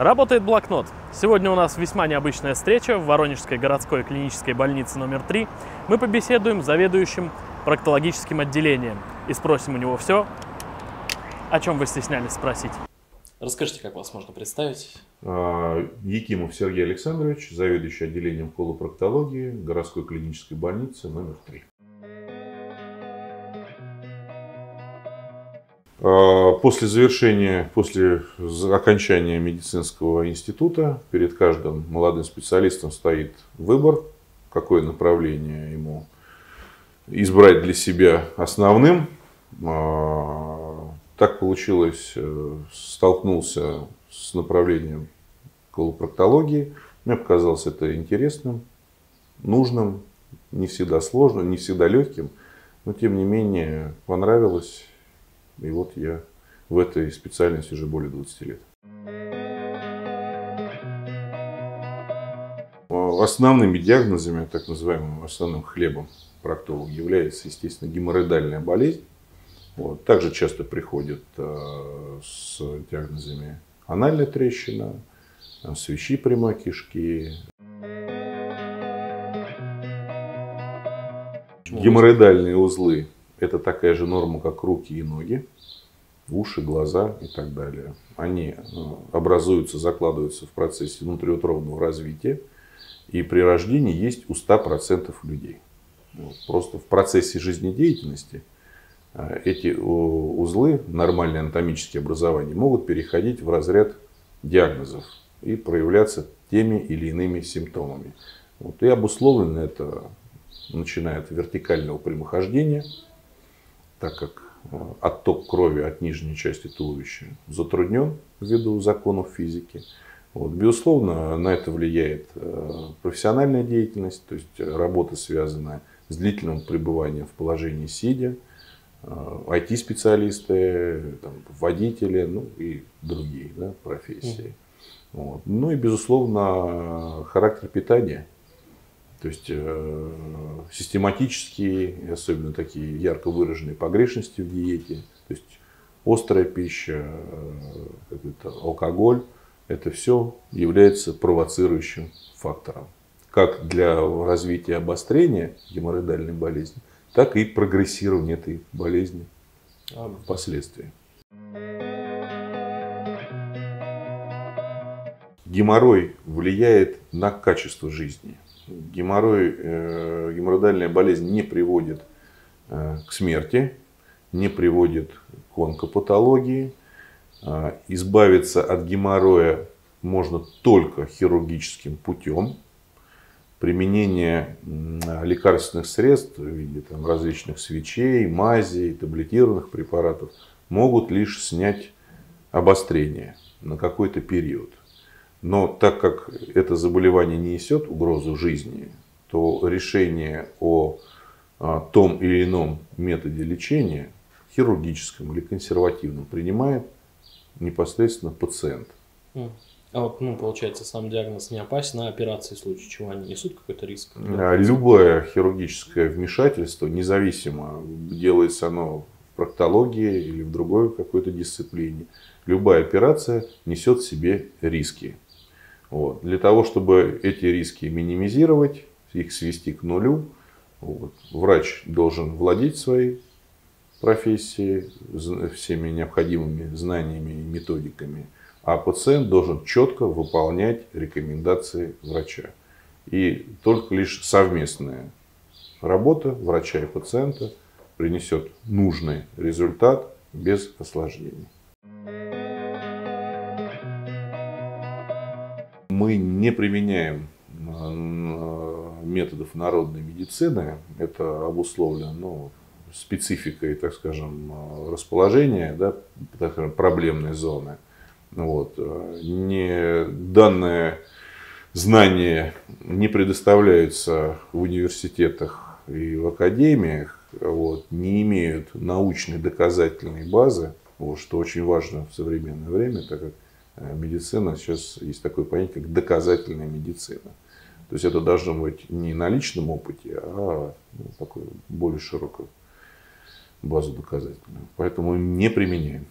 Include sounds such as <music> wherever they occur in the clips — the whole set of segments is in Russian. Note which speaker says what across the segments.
Speaker 1: Работает блокнот. Сегодня у нас весьма необычная встреча в Воронежской городской клинической больнице номер 3. Мы побеседуем с заведующим проктологическим отделением и спросим у него все, о чем вы стеснялись спросить. Расскажите, как вас можно представить?
Speaker 2: А, Якимов Сергей Александрович, заведующий отделением колопроктологии городской клинической больницы номер 3. После завершения, после окончания медицинского института перед каждым молодым специалистом стоит выбор, какое направление ему избрать для себя основным. А, так получилось, э, столкнулся с направлением колопроктологии. Мне показалось это интересным, нужным, не всегда сложным, не всегда легким, но тем не менее понравилось и вот я в этой специальности уже более 20 лет. Основными диагнозами, так называемым основным хлебом проктолога является, естественно, геморроидальная болезнь. Вот. Также часто приходят э, с диагнозами анальная трещина, свищи прямой кишки. Геморроидальные узлы это такая же норма, как руки и ноги, уши, глаза и так далее. Они э, образуются, закладываются в процессе внутриутробного развития. И при рождении есть у 100% людей. Просто в процессе жизнедеятельности э, эти узлы, нормальные анатомические образования, могут переходить в разряд диагнозов и проявляться теми или иными симптомами. Вот. И обусловлено это начиная от вертикального прямохождения – так как э, отток крови от нижней части туловища затруднен ввиду законов физики. Вот. Безусловно, на это влияет э, профессиональная деятельность, то есть работа, связанная с длительным пребыванием в положении сидя, IT-специалисты, э, там, водители, ну и другие да, профессии. Вот. Ну и, безусловно, характер питания – то есть э, систематические, особенно такие ярко выраженные погрешности в диете, то есть острая пища, э, алкоголь, это все является провоцирующим фактором. Как для развития обострения геморроидальной болезни, так и прогрессирования этой болезни впоследствии. Геморрой влияет на качество жизни геморрой, э, геморроидальная болезнь не приводит э, к смерти, не приводит к онкопатологии. Э, избавиться от геморроя можно только хирургическим путем. Применение лекарственных средств в виде там, различных свечей, мазей, таблетированных препаратов могут лишь снять обострение на какой-то период. Но так как это заболевание не несет угрозу жизни, то решение о а, том или ином методе лечения, хирургическом или консервативном, принимает непосредственно пациент.
Speaker 1: А вот, ну, получается, сам диагноз не опасен, а операции в случае чего они несут какой-то риск?
Speaker 2: А, любое хирургическое вмешательство, независимо, делается оно в проктологии или в другой какой-то дисциплине, любая операция несет в себе риски. Вот. Для того, чтобы эти риски минимизировать, их свести к нулю, вот, врач должен владеть своей профессией, всеми необходимыми знаниями и методиками, а пациент должен четко выполнять рекомендации врача. И только лишь совместная работа врача и пациента принесет нужный результат без осложнений. Мы не применяем э, методов народной медицины. Это обусловлено ну, спецификой, так скажем, э, расположения, да, так скажем, проблемной зоны. Вот. Не, данное знание не предоставляется в университетах и в академиях, вот, не имеют научной доказательной базы, вот, что очень важно в современное время, так как медицина, сейчас есть такое понятие, как доказательная медицина. То есть это должно быть не на личном опыте, а ну, такой более широкую базу доказательную. Поэтому не применяем.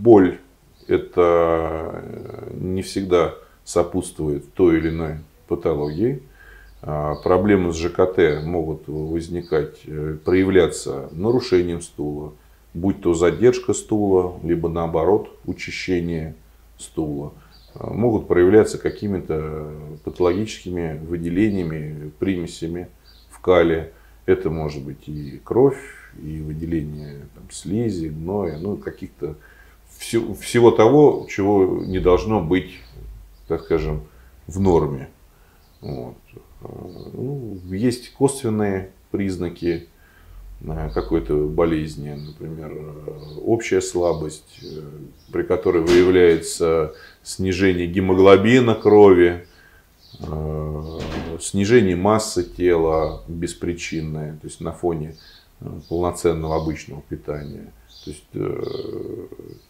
Speaker 2: боль это не всегда сопутствует той или иной патологии. А, проблемы с ЖКТ могут возникать, э, проявляться нарушением стула, будь то задержка стула, либо наоборот учащение стула. А, могут проявляться какими-то патологическими выделениями, примесями в кале. Это может быть и кровь, и выделение там, слизи, гноя, ну каких-то всего, всего того, чего не должно быть, так скажем, в норме. Вот. Ну, есть косвенные признаки э, какой-то болезни, например, э, общая слабость, э, при которой выявляется снижение гемоглобина крови, снижение массы тела беспричинное, то есть на фоне полноценного обычного питания. То есть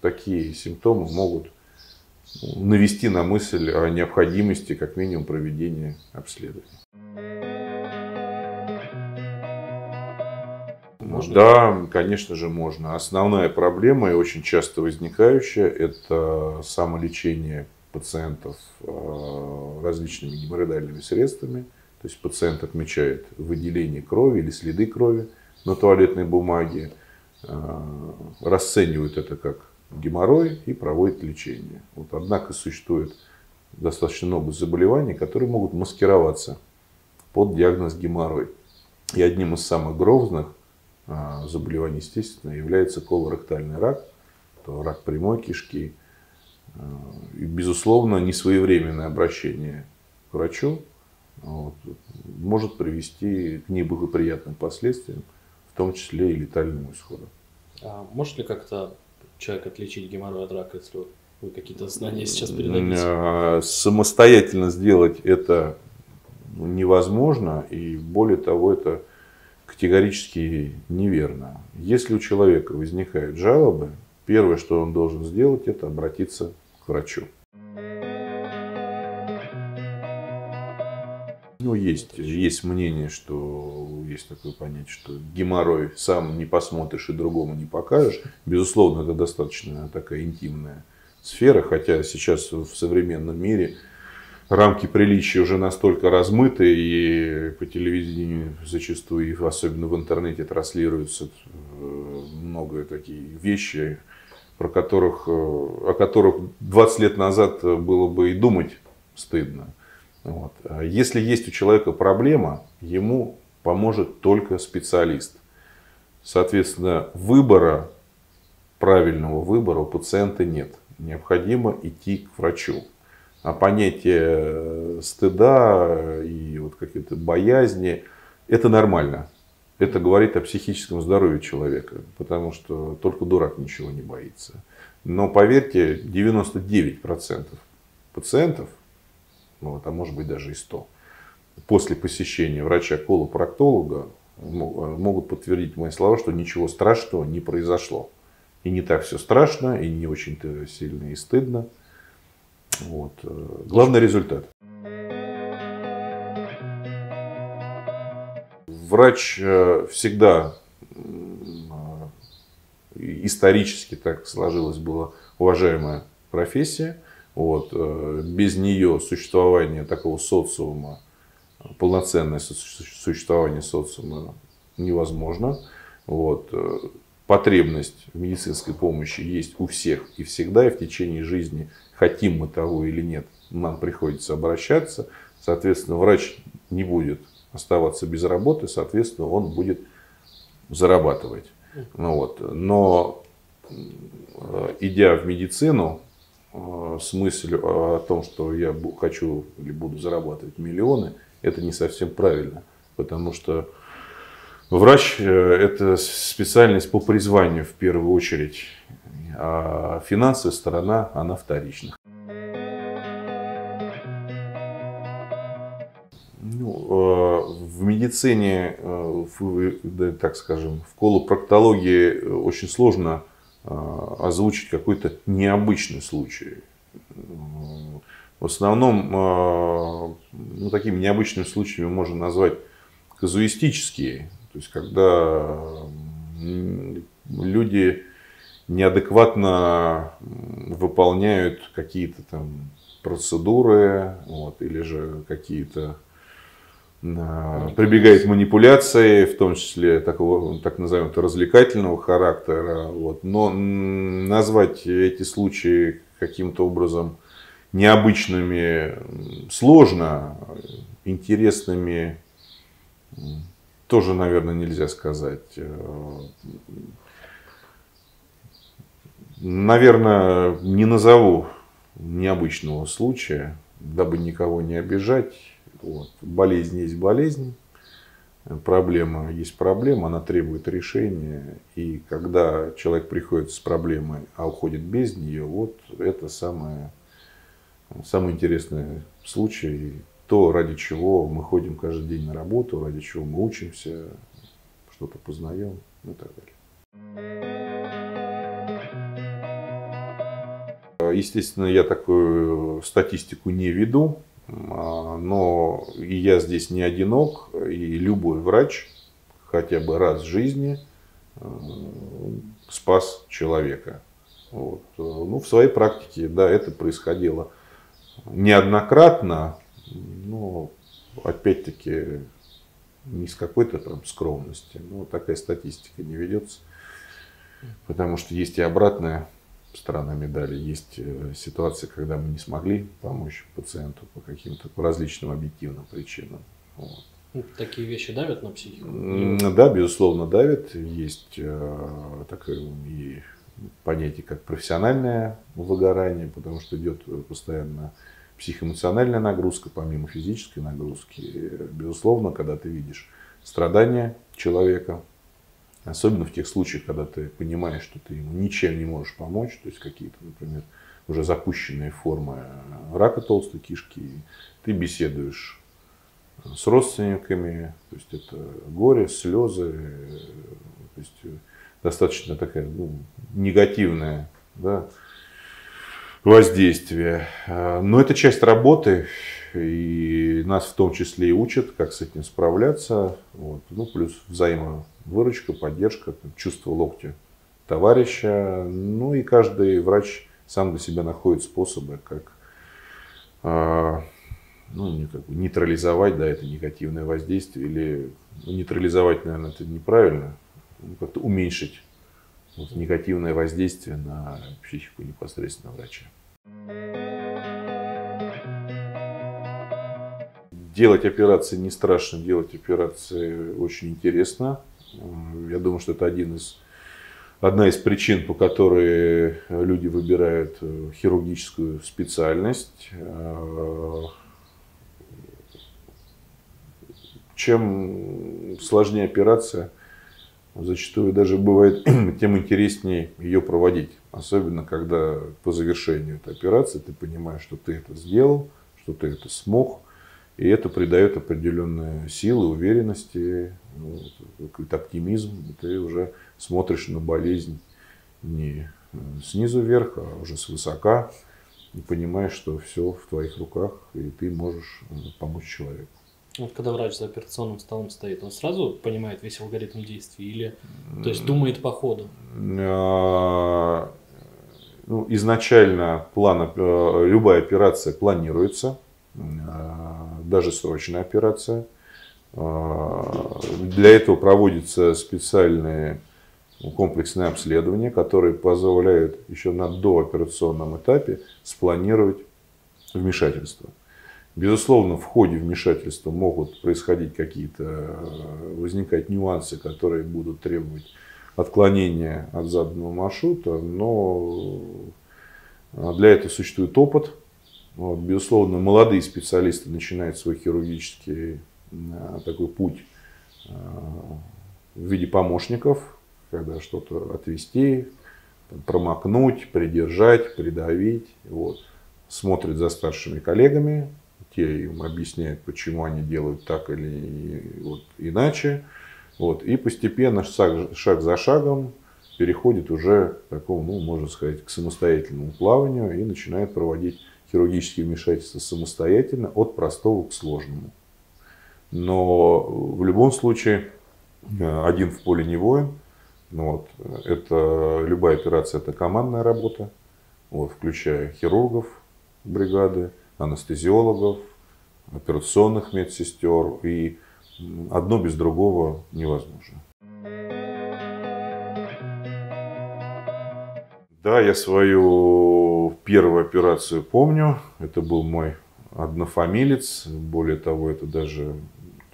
Speaker 2: такие симптомы могут навести на мысль о необходимости как минимум проведения обследования. Можно? Да, конечно же можно. Основная проблема и очень часто возникающая – это самолечение пациентов э, различными геморроидальными средствами. То есть пациент отмечает выделение крови или следы крови на туалетной бумаге, э, расценивает это как геморрой и проводит лечение. Вот, однако существует достаточно много заболеваний, которые могут маскироваться под диагноз геморрой. И одним из самых грозных заболеваний, естественно, является колоректальный рак, то рак прямой кишки. А, и, безусловно, несвоевременное обращение к врачу вот, может привести к неблагоприятным последствиям, в том числе и летальному исходу.
Speaker 1: А может ли как-то человек отличить геморрой от рака, если вы какие-то знания сейчас передадите? А,
Speaker 2: самостоятельно сделать это невозможно, и более того, это категорически неверно. Если у человека возникают жалобы, первое, что он должен сделать, это обратиться к врачу. Ну, есть, есть мнение, что есть такое понятие, что геморрой сам не посмотришь и другому не покажешь. Безусловно, это достаточно такая интимная сфера, хотя сейчас в современном мире рамки приличия уже настолько размыты, и по телевидению зачастую, и особенно в интернете транслируются э, много такие вещи, про которых, э, о которых 20 лет назад было бы и думать стыдно. Вот. А если есть у человека проблема, ему поможет только специалист. Соответственно, выбора, правильного выбора у пациента нет. Необходимо идти к врачу. А понятие э, стыда и вот какие-то боязни, это нормально. Это говорит о психическом здоровье человека, потому что только дурак ничего не боится. Но поверьте, 99% пациентов вот, а может быть даже и 100. После посещения врача-колопроктолога могут подтвердить мои слова, что ничего страшного не произошло. И не так все страшно, и не очень-то сильно и стыдно. Вот. Э, главный результат. Врач э, всегда э, исторически так сложилась была уважаемая профессия. Вот. Без нее существование такого социума, полноценное существование социума невозможно. Вот. Потребность в медицинской помощи есть у всех и всегда, и в течение жизни, хотим мы того или нет, нам приходится обращаться. Соответственно, врач не будет оставаться без работы, соответственно, он будет зарабатывать. Ну, вот. Но э, идя в медицину, Э, с мыслью о том, что я хочу или буду зарабатывать миллионы, это не совсем правильно. Потому что врач э, – это специальность по призванию в первую очередь, а финансовая сторона, она вторична. Ну, э, в медицине, в, так скажем, в колопроктологии очень сложно озвучить какой-то необычный случай. В основном ну, такими необычными случаями можно назвать казуистические. То есть, когда люди неадекватно выполняют какие-то там процедуры, вот, или же какие-то а, прибегает к манипуляции, в том числе такого, так называемого развлекательного характера. Вот. Но назвать эти случаи каким-то образом необычными сложно, интересными тоже, наверное, нельзя сказать. Наверное, не назову необычного случая, дабы никого не обижать. Вот. Болезнь есть болезнь, проблема есть проблема, она требует решения. И когда человек приходит с проблемой, а уходит без нее, вот это самое, самый интересный случай, то, ради чего мы ходим каждый день на работу, ради чего мы учимся, что-то познаем и так далее. Естественно, я такую статистику не веду, а, но и я здесь не одинок, и любой врач хотя бы раз в жизни э, спас человека. Вот. Ну, в своей практике, да, это происходило неоднократно, но опять-таки не с какой-то там скромности. Но такая статистика не ведется, потому что есть и обратная сторона медали. Есть э, ситуации, когда мы не смогли помочь пациенту по каким-то по различным объективным причинам.
Speaker 1: Вот. Ну, такие вещи давят на психику?
Speaker 2: Да, безусловно, давят. Есть э, такое и понятие, как профессиональное выгорание, потому что идет постоянно психоэмоциональная нагрузка, помимо физической нагрузки. Безусловно, когда ты видишь страдания человека, Особенно в тех случаях, когда ты понимаешь, что ты ему ничем не можешь помочь, то есть какие-то, например, уже запущенные формы рака толстой кишки, ты беседуешь с родственниками, то есть это горе, слезы, то есть достаточно такая ну, негативная да, воздействие. Но это часть работы, и нас в том числе и учат, как с этим справляться. Вот. Ну, плюс взаимо выручка, поддержка, чувство локтя товарища. Ну и каждый врач сам для себя находит способы, как а, ну, как нейтрализовать да, это негативное воздействие. Или ну, нейтрализовать, наверное, это неправильно, как-то уменьшить вот, негативное воздействие на психику непосредственно врача. Делать операции не страшно, делать операции очень интересно. Я думаю, что это один из, одна из причин, по которой люди выбирают э, хирургическую специальность. Э, чем сложнее операция, зачастую даже бывает, <clears throat> тем интереснее ее проводить. Особенно, когда по завершению этой операции ты понимаешь, что ты это сделал, что ты это смог – и это придает определенные силы, уверенности, ну, какой-то оптимизм. И ты уже смотришь на болезнь не э, снизу вверх, а уже свысока. И понимаешь, что все в твоих руках, и ты можешь э, помочь человеку.
Speaker 1: Вот когда врач за операционным столом стоит, он сразу понимает весь алгоритм действий или, то есть, думает по ходу? А,
Speaker 2: ну, изначально план, э, любая операция планируется а, даже срочная операция. А, для этого проводятся специальные комплексные обследования, которые позволяют еще на дооперационном этапе спланировать вмешательство. Безусловно, в ходе вмешательства могут происходить какие-то, возникать нюансы, которые будут требовать отклонения от заданного маршрута, но для этого существует опыт, вот, безусловно, молодые специалисты начинают свой хирургический а, такой путь в виде помощников, когда что-то отвести, промокнуть, придержать, придавить. Вот. Смотрят за старшими коллегами, те им объясняют, почему они делают так или вот, иначе. Вот. И постепенно, шаг, шаг за шагом, переходит уже к такому, ну, можно сказать, к самостоятельному плаванию и начинает проводить хирургические вмешательства самостоятельно от простого к сложному. Но в любом случае э, один в поле не воин. Ну вот. Это любая операция, это командная работа, вот, включая хирургов бригады, анестезиологов, операционных медсестер. И одно без другого невозможно. Да, я свою первую операцию помню. Это был мой однофамилец. Более того, это даже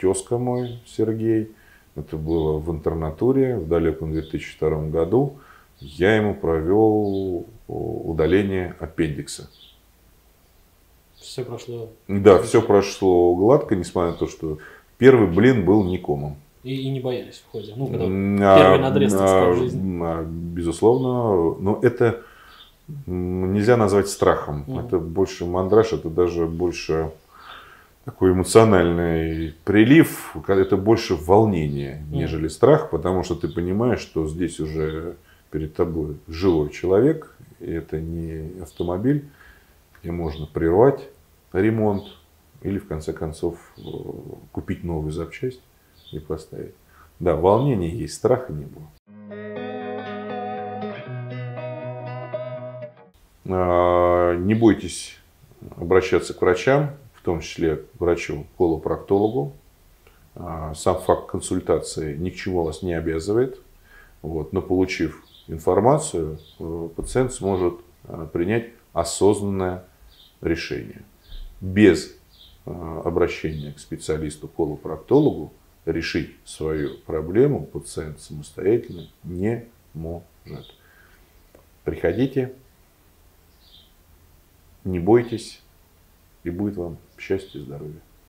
Speaker 2: тезка мой, Сергей. Это было в интернатуре в далеком 2002 году. Я ему провел удаление аппендикса.
Speaker 1: Все прошло?
Speaker 2: Да, все прошло гладко, несмотря на то, что первый блин был никомом.
Speaker 1: И, и не боялись в ходе? Ну, когда а, первый надрез а, в жизни?
Speaker 2: А, безусловно. Но это нельзя назвать страхом. Угу. Это больше мандраж, это даже больше такой эмоциональный прилив, это больше волнение, нежели страх, потому что ты понимаешь, что здесь уже перед тобой живой человек, и это не автомобиль, где можно прервать ремонт или в конце концов э, купить новую запчасть и поставить. Да, волнение есть, страха не было. А, не бойтесь обращаться к врачам, в том числе к врачу-колопроктологу. А, сам факт консультации ни к чему вас не обязывает. Вот, но получив информацию, э, пациент сможет э, принять осознанное решение. Без э, обращения к специалисту-колопроктологу решить свою проблему пациент самостоятельно не может. Приходите, не бойтесь, и будет вам счастье и здоровье.